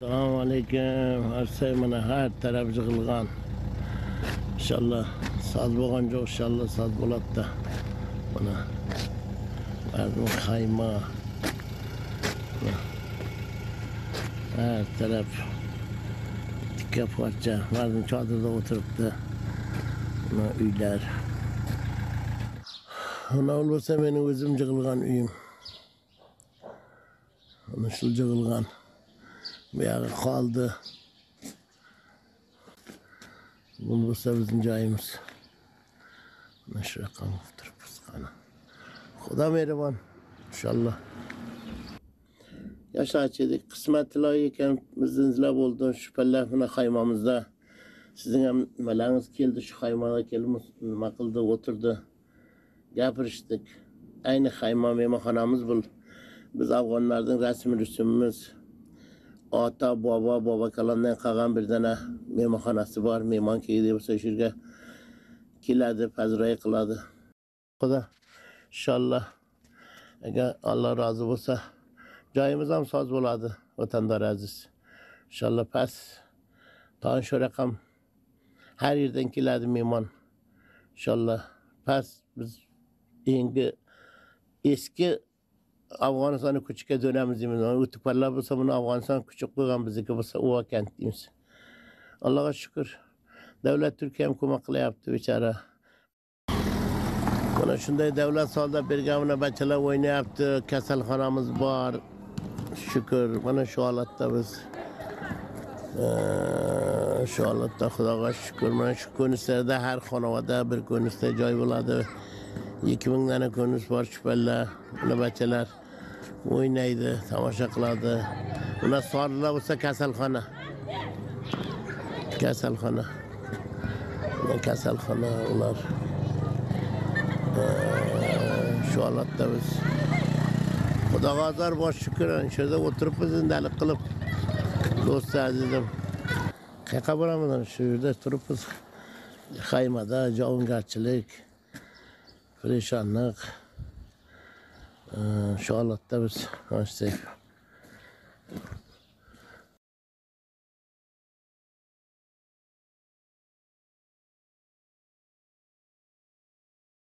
Assalomu alaykum. Arsay mana har taraf yig'ilgan. Inshaalloh soz bo'lgan yo'q, inshaalloh soz bo'ladi. Mana mardum xayma. Mana. Har taraf tikka parcha. Mardum chodirda o'tiribdi. Mana uylar. Mana bo'lsa mening o'zim yig'ilgan uyim. Mana shu yig'ilgan. Bu yarı kaldı. Bunu bulsa bizim ayımız. Meşrakan muhtar pıskana. Kuda mehriban. İnşallah. Yaşa çedik. Kısmet layıken bizden oldu. Şüpheler hına kaymamızda. Sizin hem melanız geldi şu kaymana kelimiz makıldı oturdu. Yapırıştık. Aynı kayma mehmanamız bul. Biz Afganlardan resmi rüsümümüz. Ota bobo bobokalondan qolgan bir dana mehmonxonasi bor mehmon keldi bo'lsa shu yerga keladi pazroy qiladi. Xudo inshaalloh agar alloh rozi bo'lsa joyimiz ham soz bo'ladi vatandor aziz. Inshaalloh past tog'in shu raqam har yerdan keladi mehmon. Inshaalloh past biz endi eski Afg'onistonni kuchiga dönamiz deymiz. O'tib bo'lsa, buni Afg'oniston kuchi qo'ygan bizniki bo'lsa, u ekan deymiz. Allohga shukr. Davlat Turkiya ham ko'mak qilyapti bechora Mana shunday davlat solda mana bachalar o'ynayapti. Kasalxonamiz bor. Shukr. Mana shu holatda biz Ee, shu holatda xudoga shukr. Mana shu ko'nislarda har xonavada bir ko'nisda joy bo'ladi. 2000 dona ko'nis bor chupallar, mana bachalar o'ynaydi, tomosha qiladi. Ular sorilar bo'lsa kasalxona. Kasalxona. Kasalxona ular. Shu holatda biz Xudoga azor bosh shukr, shu yerda o'tiribmiz indalik qilib. do'sti azizim. Qayerqa boramiz? Shu yerda turibmiz. Qaymada javongarchilik. perişanlık. E, shu holatda halatda biz konuştuk.